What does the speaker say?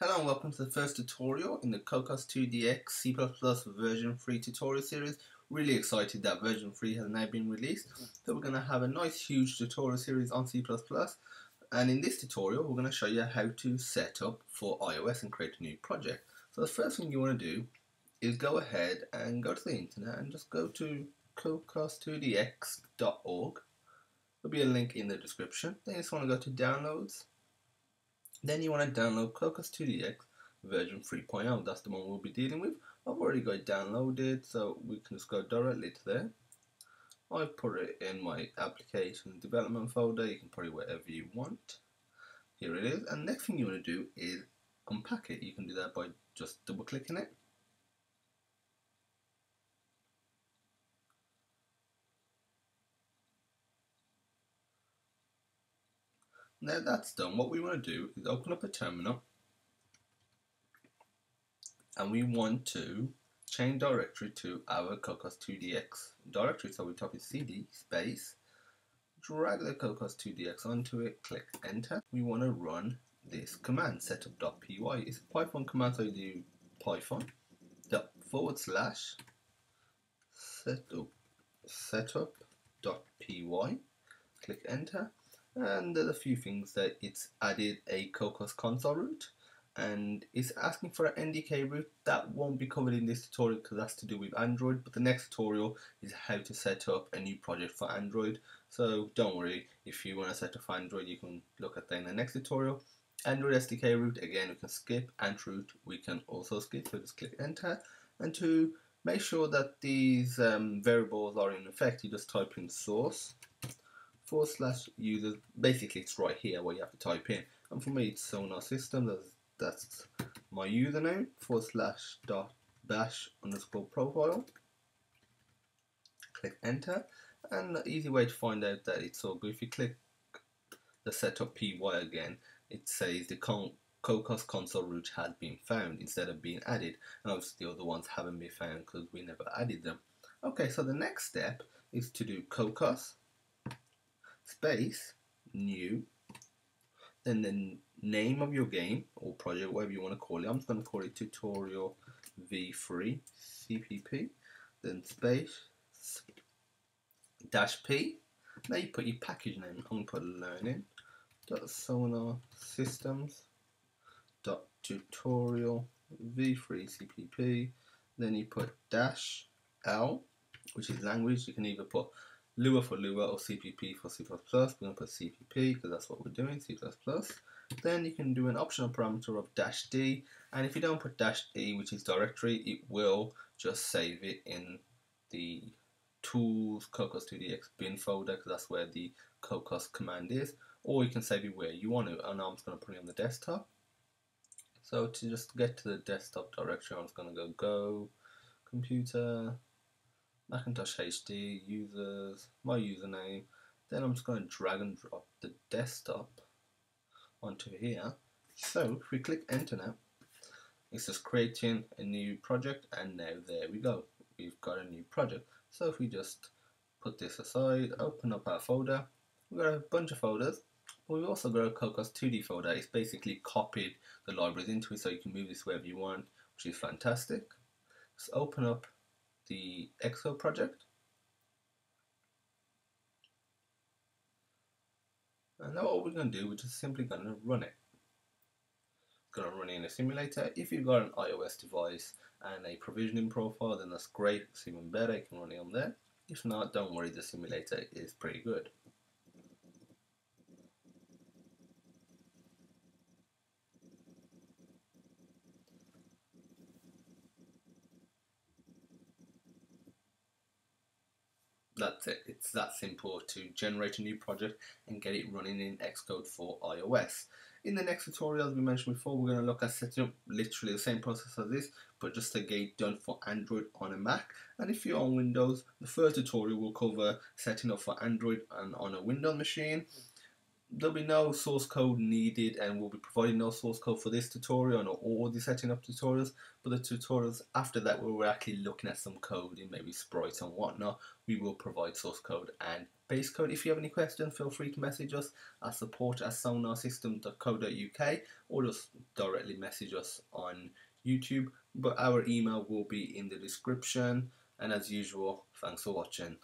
Hello and welcome to the first tutorial in the Cocos 2DX C++ version 3 tutorial series. Really excited that version 3 has now been released. So we're going to have a nice huge tutorial series on C++ and in this tutorial we're going to show you how to set up for iOS and create a new project. So the first thing you want to do is go ahead and go to the internet and just go to cocos2dx.org. There'll be a link in the description. Then you just want to go to downloads then you want to download Cocos 2DX version 3.0. That's the one we'll be dealing with. I've already got it downloaded, so we can just go directly to there. I put it in my application development folder. You can put it wherever you want. Here it is. And next thing you want to do is unpack it. You can do that by just double clicking it. Now that's done, what we want to do is open up a terminal and we want to change directory to our Cocos2dx directory. So we type in cd space, drag the Cocos2dx onto it, click enter. We want to run this command setup.py. It's a Python command, so you do python dot forward slash setup setup.py. Click enter and there's a few things that it's added a Cocos console root and it's asking for an NDK root that won't be covered in this tutorial because that's to do with Android. But the next tutorial is how to set up a new project for Android. So don't worry if you want to set up Android you can look at that in the next tutorial. Android SDK root again we can skip. Ant root we can also skip. So just click enter. And to make sure that these um, variables are in effect you just type in source forward slash users. Basically, it's right here where you have to type in. And for me, it's Sonar System. That's, that's my username. Forward slash dot bash underscore profile. Click enter. And the easy way to find out that it's all good, if you click the setup py again, it says the con Cocos console root has been found instead of being added. And obviously the other ones haven't been found because we never added them. Okay, so the next step is to do Cocos space new then the name of your game or project whatever you want to call it. I'm just going to call it tutorial v3 cpp then space dash p. Now you put your package name I'm going to put learning dot sonar systems dot tutorial v3 cpp then you put dash l which is language. You can either put Lua for Lua or CPP for C++. We're going to put CPP because that's what we're doing, C++. Then you can do an optional parameter of dash D. And if you don't put dash D, which is directory, it will just save it in the tools Cocos2dx bin folder because that's where the Cocos command is. Or you can save it where you want to. And I'm just going to put it on the desktop. So to just get to the desktop directory, I'm just going to go go computer Macintosh HD, users, my username. Then I'm just going to drag and drop the desktop onto here. So if we click enter now, it's just creating a new project and now there we go. We've got a new project. So if we just put this aside, open up our folder, we've got a bunch of folders. But we've also got a Cocos 2D folder. It's basically copied the libraries into it so you can move this wherever you want, which is fantastic. Just open up the Xcode project. And now what we're going to do, we're just simply going to run it. It's going to run it in a simulator. If you've got an iOS device and a provisioning profile, then that's great. It's even better. You can run it on there. If not, don't worry, the simulator is pretty good. That's it. It's that simple to generate a new project and get it running in Xcode for iOS. In the next tutorial, as we mentioned before, we're going to look at setting up literally the same process as this, but just it done for Android on a Mac. And if you're on Windows, the first tutorial will cover setting up for Android and on a Windows machine. There'll be no source code needed and we'll be providing no source code for this tutorial or all the setting up tutorials but the tutorials after that where we're actually looking at some code in maybe sprites and whatnot we will provide source code and base code. If you have any questions feel free to message us at support at sonarsystem.co.uk or just directly message us on YouTube. But our email will be in the description. And as usual thanks for watching